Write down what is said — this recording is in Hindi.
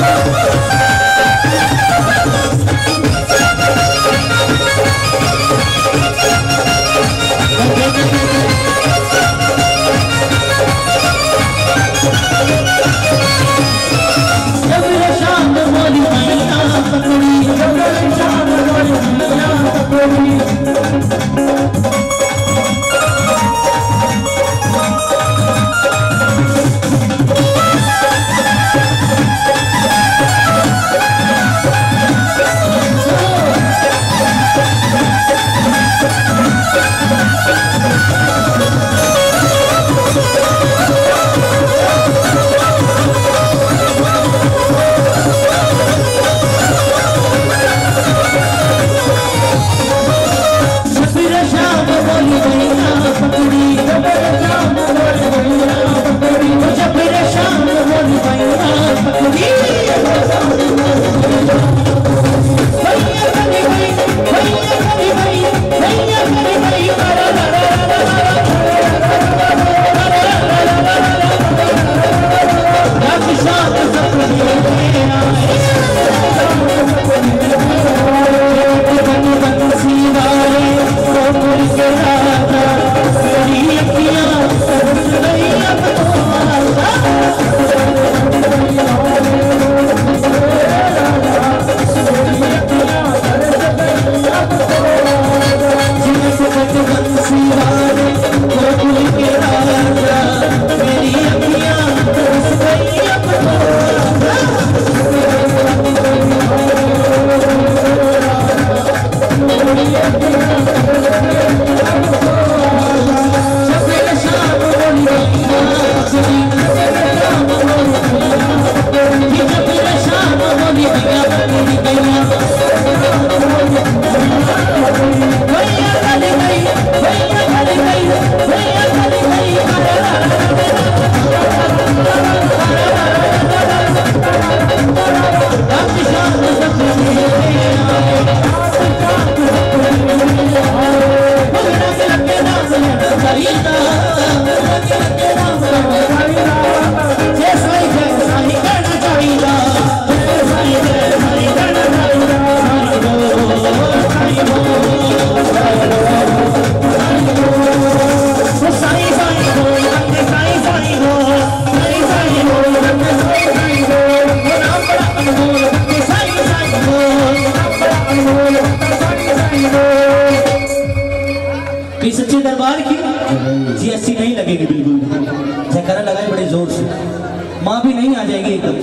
Woo! सच्चे दरबार की जी जीएसटी नहीं लगेगी बिल्कुल। जयकारा लगाए बड़े ज़ोर से। माँ भी नहीं आ जाएगी एकदम।